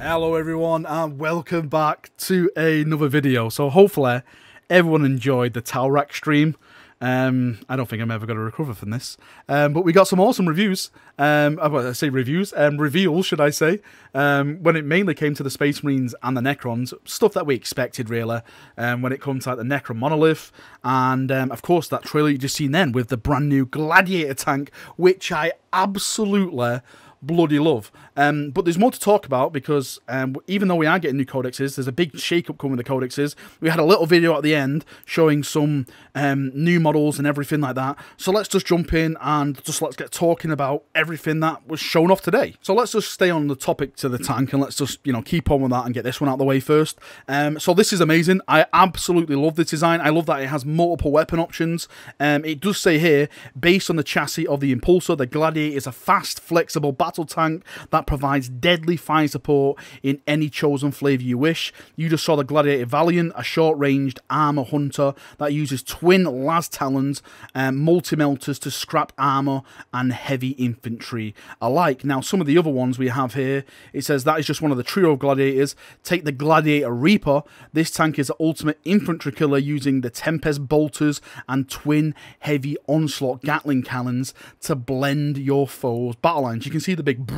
Hello everyone and welcome back to another video. So hopefully everyone enjoyed the Talrak stream. Um, I don't think I'm ever going to recover from this. Um, but we got some awesome reviews. Um, I say reviews, um, reveals, should I say, um, when it mainly came to the Space Marines and the Necrons. Stuff that we expected, really, um, when it comes to like, the Necron Monolith. And, um, of course, that trailer you just seen then with the brand new Gladiator tank, which I absolutely bloody love. Um, but there's more to talk about because um, even though we are getting new codexes, there's a big shake-up coming with the codexes. We had a little video at the end showing some um, new models and everything like that. So let's just jump in and just let's get talking about everything that was shown off today. So let's just stay on the topic to the tank and let's just you know keep on with that and get this one out of the way first. Um, so this is amazing. I absolutely love this design. I love that it has multiple weapon options. Um, it does say here, based on the chassis of the Impulsor, the Gladiator is a fast, flexible battle tank that provides deadly fire support in any chosen flavour you wish. You just saw the Gladiator Valiant, a short-ranged armour hunter that uses twin las talons and um, multi-melters to scrap armour and heavy infantry alike. Now, some of the other ones we have here, it says that is just one of the trio of Gladiators. Take the Gladiator Reaper. This tank is the ultimate infantry killer using the Tempest bolters and twin heavy onslaught Gatling cannons to blend your foes' battle lines. You can see the big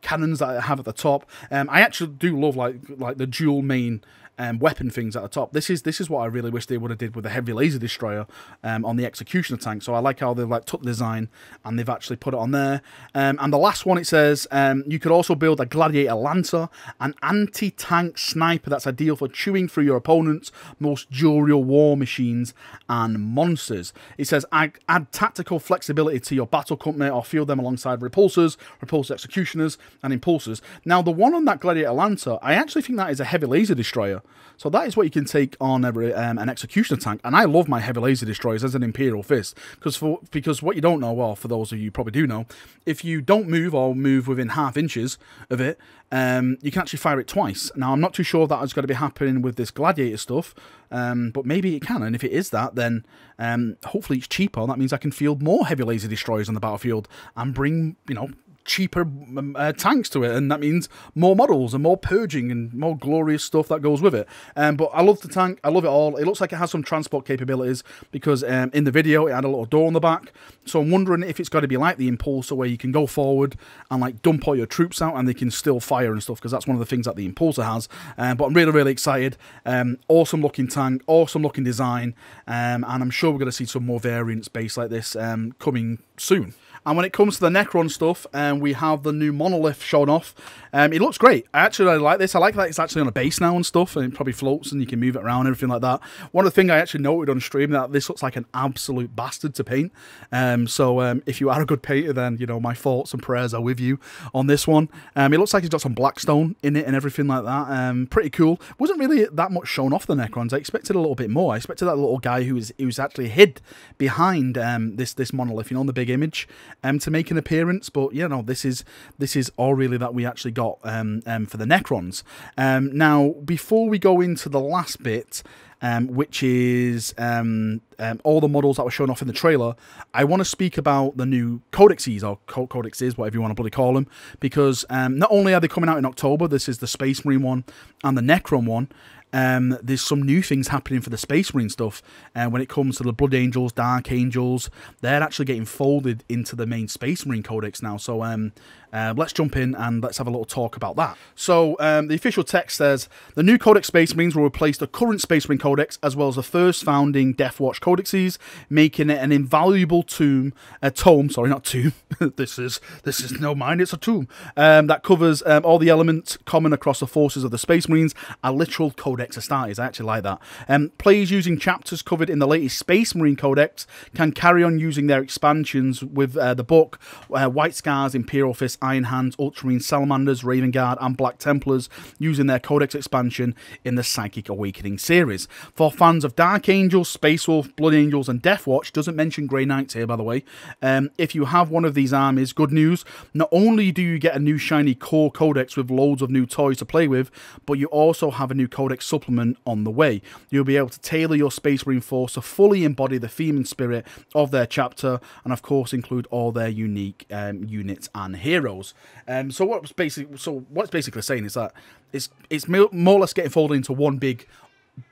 cannons that I have at the top. Um, I actually do love like like the dual main um, weapon things at the top. This is this is what I really wish they would have did with the heavy laser destroyer um, on the executioner tank. So I like how they like took the design and they've actually put it on there. Um, and the last one it says um, you could also build a gladiator lancer, an anti-tank sniper that's ideal for chewing through your opponent's most durable war machines and monsters. It says add, add tactical flexibility to your battle company or field them alongside repulsors, repulsor executioners, and impulsors. Now the one on that gladiator lancer, I actually think that is a heavy laser destroyer. So that is what you can take on a, um, an executioner tank. And I love my heavy laser destroyers as an Imperial Fist because for because what you don't know, well, for those of you probably do know, if you don't move or move within half inches of it, um, you can actually fire it twice. Now I'm not too sure that is going to be happening with this Gladiator stuff, um, but maybe it can. And if it is that, then um, hopefully it's cheaper. That means I can field more heavy laser destroyers on the battlefield and bring you know cheaper um, uh, tanks to it, and that means more models and more purging and more glorious stuff that goes with it. Um, but I love the tank. I love it all. It looks like it has some transport capabilities because um, in the video it had a little door on the back. So I'm wondering if it's got to be like the Impulsor where you can go forward and like dump all your troops out and they can still fire and stuff because that's one of the things that the Impulsor has. Um, but I'm really, really excited. Um, awesome looking tank, awesome looking design, um, and I'm sure we're going to see some more variants based like this coming soon. And when it comes to the Necron stuff, um, we have the new monolith shown off. Um, it looks great. I actually really like this. I like that it's actually on a base now and stuff, and it probably floats and you can move it around and everything like that. One of the things I actually noted on stream that this looks like an absolute bastard to paint. Um, so um, if you are a good painter, then you know my thoughts and prayers are with you on this one. Um, it looks like it's got some blackstone in it and everything like that. Um, pretty cool. Wasn't really that much shown off the Necrons. I expected a little bit more. I expected that little guy who was who was actually hid behind this this monolith, you know, on the big image um, to make an appearance. But you know, this is this is all really that we actually got um, um, for the Necrons. Um, now, before we go into the last bit. Um, which is um, um, all the models that were shown off in the trailer. I want to speak about the new codexes or co codexes, whatever you want to bloody call them, because um, not only are they coming out in October, this is the Space Marine one and the Necron one, um, there's some new things happening for the Space Marine stuff. And uh, when it comes to the Blood Angels, Dark Angels, they're actually getting folded into the main Space Marine Codex now. So um, uh, let's jump in and let's have a little talk about that. So um, the official text says the new Codex Space Marines will replace the current Space Marine Codex as well as the first founding Death Watch codexes, making it an invaluable tomb, a tome. Sorry, not tomb. this is this is no mind. It's a tomb um, that covers um, all the elements common across the forces of the Space Marines. A literal Codex Astartes. I actually like that. Um, players using chapters covered in the latest Space Marine Codex can carry on using their expansions with uh, the book uh, White Scars, Imperial Fist, Iron Hands, Ultramarine Salamanders, Raven Guard, and Black Templars using their Codex expansion in the Psychic Awakening series. For fans of Dark Angels, Space Wolf, Blood Angels, and Death Watch, doesn't mention Grey Knights here, by the way. Um, if you have one of these armies, good news. Not only do you get a new shiny core codex with loads of new toys to play with, but you also have a new codex supplement on the way. You'll be able to tailor your Space Marine force to fully embody the theme and spirit of their chapter, and of course include all their unique um, units and heroes. Heroes. Um, so what's basically so what's basically saying is that it's it's more or less getting folded into one big,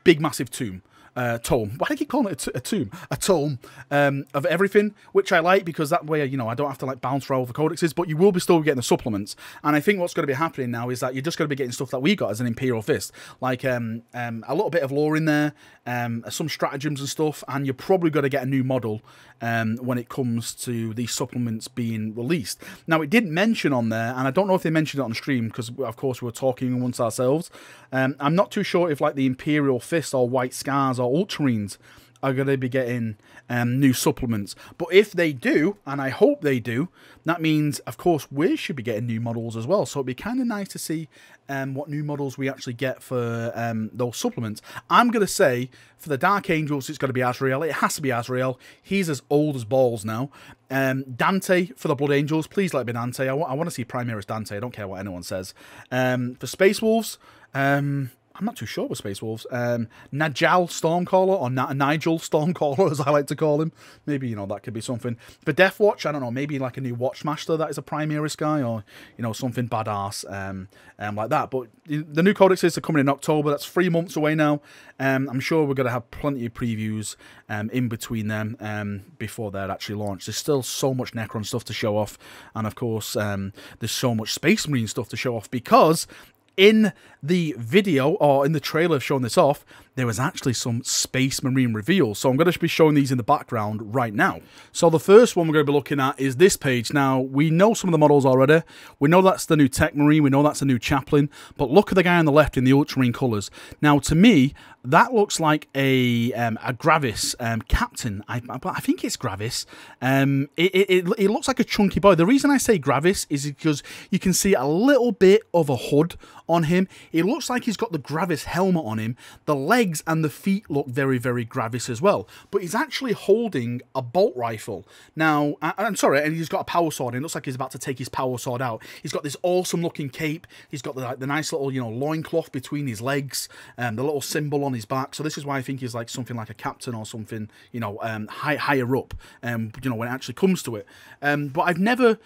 big massive tomb uh, tome. Why do I keep calling it a, tomb? A tome um, of everything, which I like because that way, you know, I don't have to like bounce through all the codexes, but you will be still getting the supplements. And I think what's going to be happening now is that you're just going to be getting stuff that we got as an Imperial Fist, like um, um, a little bit of lore in there, um, some stratagems and stuff, and you're probably going to get a new model um, when it comes to these supplements being released. Now, it didn't mention on there, and I don't know if they mentioned it on stream because, of course, we were talking amongst ourselves. Um, I'm not too sure if like the Imperial Fist or White Scars or Ultramarines are going to be getting um, new supplements. But if they do, and I hope they do, that means, of course, we should be getting new models as well. So it'd be kind of nice to see um, what new models we actually get for um, those supplements. I'm going to say for the Dark Angels, it's going to be Azrael. It has to be Azrael. He's as old as balls now. Um, Dante for the Blood Angels. Please let be Dante. I, want to see Primaris Dante. I don't care what anyone says. Um, for Space Wolves, um, I'm not too sure with Space Wolves. Um, Njal Stormcaller, or Na- Nigel Stormcaller, as I like to call him. Maybe, you know, that could be something. For Death Watch, I don't know, maybe like a new Watchmaster that is a Primaris guy, or, you know, something badass um, um, like that. But the new codexes are coming in October. That's three months away now. Um, I'm sure we're going to have plenty of previews um, in between them um, before they're actually launched. There's still so much Necron stuff to show off. And, of course, um, there's so much Space Marine stuff to show off because in the video or in the trailer of showing this off, there was actually some Space Marine reveals. So I'm going to be showing these in the background right now. So the first one we're going to be looking at is this page. Now, we know some of the models already. We know that's the new Tech Marine. We know that's a new Chaplain. But look at the guy on the left in the Ultramarine colours. Now, to me, that looks like a um, a Gravis um, captain. I, I, think it's Gravis. Um, it, it, it, looks like a chunky boy. The reason I say Gravis is because you can see a little bit of a hood on him. It looks like he's got the Gravis helmet on him. The legs and the feet look very, very Gravis as well. But he's actually holding a bolt rifle. Now, I'm sorry, and he's got a power sword. It looks like he's about to take his power sword out. He's got this awesome looking cape. He's got the, like, the nice little, you know, loincloth between his legs and the little symbol on his back. So this is why I think he's like something like a captain or something, you know, um, high, higher up, um, you know, when it actually comes to it. Um, but I've never,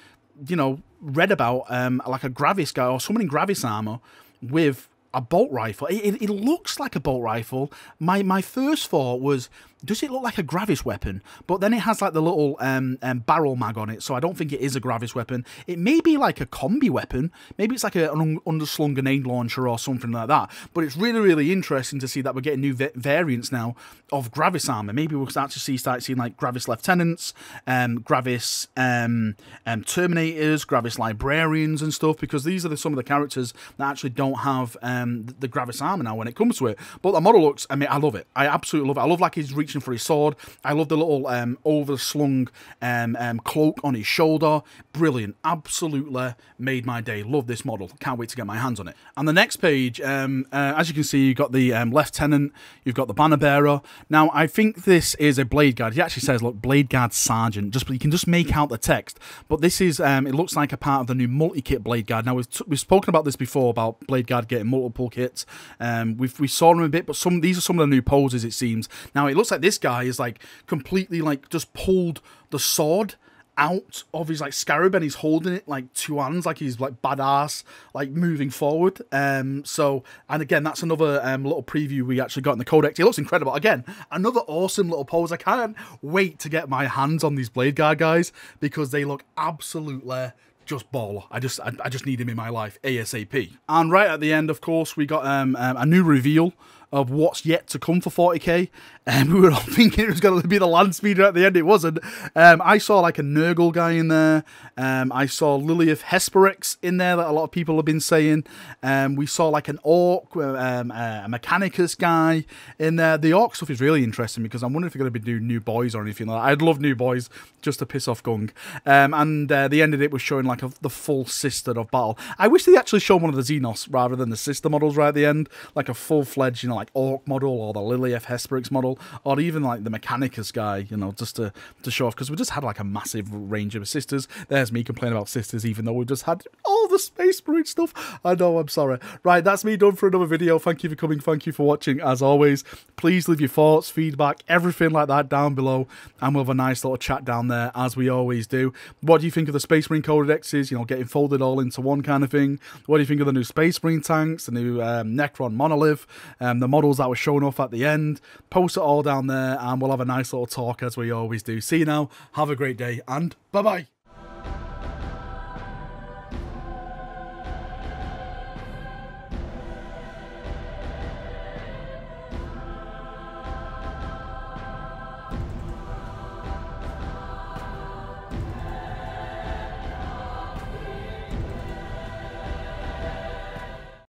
you know, read about um, like a Gravis guy or someone in Gravis armor with a bolt rifle. It, it, it, looks like a bolt rifle. My my first thought was does it look like a Gravis weapon? But then it has like the little um, um, barrel mag on it, so I don't think it is a Gravis weapon. It may be like a combi weapon. Maybe it's like a, an un underslung grenade launcher or something like that. But it's really, really interesting to see that we're getting new variants now of Gravis armor. Maybe we'll start to see start seeing like Gravis lieutenants, um, Gravis um, um, Terminators, Gravis librarians and stuff, because these are the, some of the characters that actually don't have um, the, Gravis armor now when it comes to it. But the model looks, I mean, I love it. I absolutely love it. I love like he's reaching reaching for his sword. I love the little um, overslung um, um, cloak on his shoulder. Brilliant. Absolutely made my day. Love this model. Can't wait to get my hands on it. And the next page, um, uh, as you can see, you've got the um, Lieutenant, you've got the Banner Bearer. Now, I think this is a Blade Guard. He actually says, look, Blade Guard Sergeant. Just You can just make out the text. But this is, um, it looks like a part of the new multi-kit Blade Guard. Now, we've, we've spoken about this before, about Blade Guard getting multiple kits. Um, we've, we saw them a bit, but some these are some of the new poses, it seems. Now, it looks like this guy is like completely like just pulled the sword out of his like scarab and he's holding it like two hands like he's like badass like moving forward um so and again that's another um little preview we actually got in the codex it looks incredible again another awesome little pose i can't wait to get my hands on these blade guard guys because they look absolutely just baller. I just I, I, just need him in my life ASAP. And right at the end, of course, we got um, um, a new reveal of what's yet to come for 40k. And we were all thinking it was going to be the land speeder at the end. It wasn't. Um, I saw like a Nurgle guy in there. Um, I saw Lelith Hesperax in there that a lot of people have been saying. Um, we saw like an Ork, um, a Mechanicus guy in there. The Ork stuff is really interesting because I'm wondering if they're going to be doing new boys or anything like that. I'd love new boys just to piss off Gung. Um, and uh, the end of it was showing like a, the full sister of battle. I wish they actually showed one of the Xenos rather than the sister models right at the end, like a full fledged, you know know, like Ork model or the Lelith Hesperax model, or even like the Mechanicus guy, you know, just to, to show off, because we just had like a massive range of sisters. There's me complaining about sisters, even though we just had all the Space Marine stuff. I know, I'm sorry. Right, that's me done for another video. Thank you for coming. Thank you for watching. As always, please leave your thoughts, feedback, everything like that down below, and we'll have a nice little chat down there, as we always do. What do you think of the Space Marine Codexes, you know, getting folded all into one kind of thing? What do you think of the new Space Marine tanks, the new um, Necron Monolith, um, the models that were shown off at the end? Post it all down there, and we'll have a nice little talk, as we always do. See you now. Have a great day, and bye-bye.